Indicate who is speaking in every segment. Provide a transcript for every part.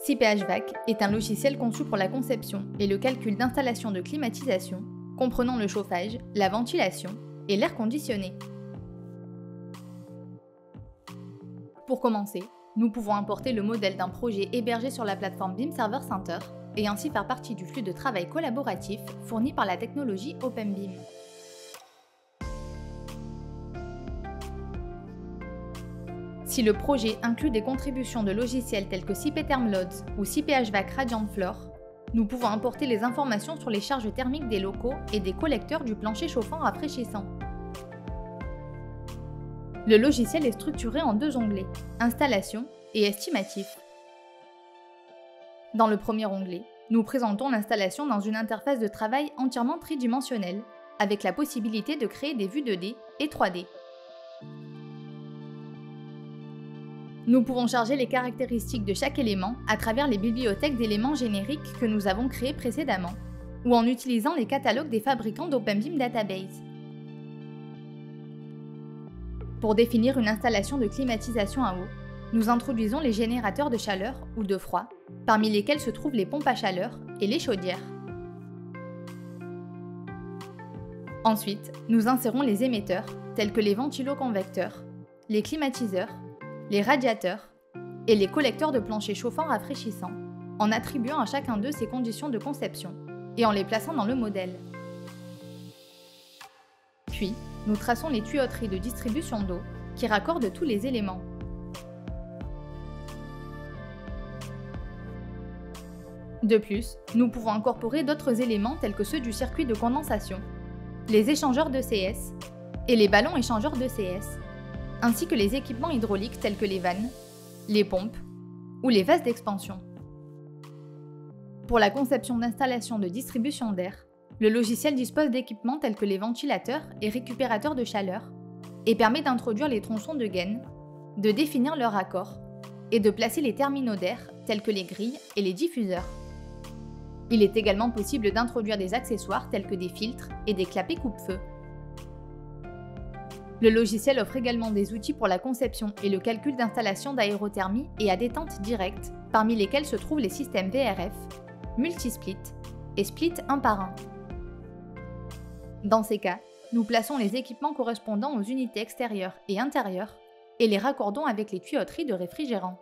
Speaker 1: CPHVAC est un logiciel conçu pour la conception et le calcul d'installations de climatisation, comprenant le chauffage, la ventilation et l'air conditionné. Pour commencer, nous pouvons importer le modèle d'un projet hébergé sur la plateforme BIM Server Center et ainsi faire partie du flux de travail collaboratif fourni par la technologie OpenBIM. Si le projet inclut des contributions de logiciels tels que CPThermLoads ou CPHVAC Radiant Floor, nous pouvons importer les informations sur les charges thermiques des locaux et des collecteurs du plancher chauffant rafraîchissant. Le logiciel est structuré en deux onglets, Installation et Estimatif. Dans le premier onglet, nous présentons l'installation dans une interface de travail entièrement tridimensionnelle, avec la possibilité de créer des vues 2D et 3D. Nous pouvons charger les caractéristiques de chaque élément à travers les bibliothèques d'éléments génériques que nous avons créées précédemment, ou en utilisant les catalogues des fabricants d'OpenBIM Database. Pour définir une installation de climatisation à eau, nous introduisons les générateurs de chaleur ou de froid, parmi lesquels se trouvent les pompes à chaleur et les chaudières. Ensuite, nous insérons les émetteurs, tels que les ventiloconvecteurs, les climatiseurs les radiateurs et les collecteurs de plancher chauffant rafraîchissant, en attribuant à chacun d'eux ses conditions de conception et en les plaçant dans le modèle. Puis, nous traçons les tuyauteries de distribution d'eau qui raccordent tous les éléments. De plus, nous pouvons incorporer d'autres éléments tels que ceux du circuit de condensation, les échangeurs de CS et les ballons échangeurs de CS ainsi que les équipements hydrauliques tels que les vannes, les pompes ou les vases d'expansion. Pour la conception d'installations de distribution d'air, le logiciel dispose d'équipements tels que les ventilateurs et récupérateurs de chaleur et permet d'introduire les tronçons de gaines, de définir leur accord et de placer les terminaux d'air tels que les grilles et les diffuseurs. Il est également possible d'introduire des accessoires tels que des filtres et des clapets coupe-feu. Le logiciel offre également des outils pour la conception et le calcul d'installations d'aérothermie et à détente directe, parmi lesquels se trouvent les systèmes VRF, multisplit et split un par un. Dans ces cas, nous plaçons les équipements correspondant aux unités extérieures et intérieures et les raccordons avec les tuyauteries de réfrigérant.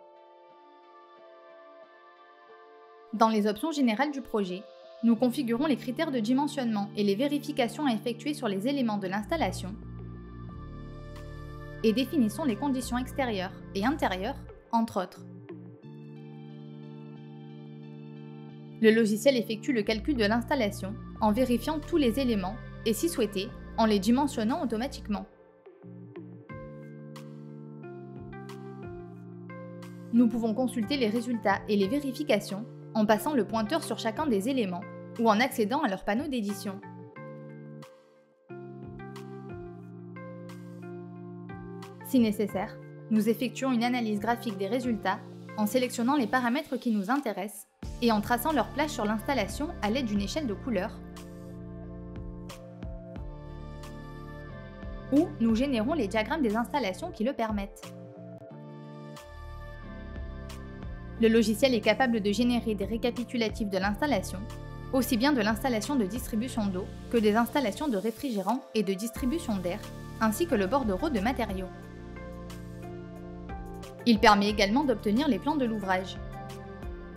Speaker 1: Dans les options générales du projet, nous configurons les critères de dimensionnement et les vérifications à effectuer sur les éléments de l'installation et définissons les conditions extérieures et intérieures, entre autres. Le logiciel effectue le calcul de l'installation en vérifiant tous les éléments et, si souhaité, en les dimensionnant automatiquement. Nous pouvons consulter les résultats et les vérifications en passant le pointeur sur chacun des éléments ou en accédant à leur panneau d'édition. Si nécessaire, nous effectuons une analyse graphique des résultats en sélectionnant les paramètres qui nous intéressent et en traçant leur place sur l'installation à l'aide d'une échelle de couleurs. Ou nous générons les diagrammes des installations qui le permettent. Le logiciel est capable de générer des récapitulatifs de l'installation, aussi bien de l'installation de distribution d'eau que des installations de réfrigérants et de distribution d'air, ainsi que le bordereau de matériaux. Il permet également d'obtenir les plans de l'ouvrage.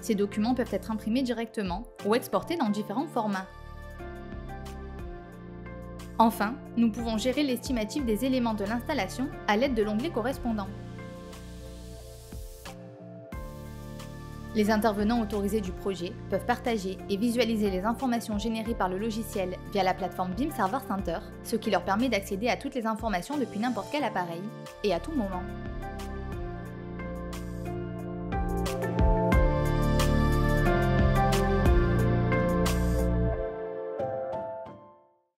Speaker 1: Ces documents peuvent être imprimés directement ou exportés dans différents formats. Enfin, nous pouvons gérer l'estimatif des éléments de l'installation à l'aide de l'onglet correspondant. Les intervenants autorisés du projet peuvent partager et visualiser les informations générées par le logiciel via la plateforme BIM Server Center, ce qui leur permet d'accéder à toutes les informations depuis n'importe quel appareil et à tout moment.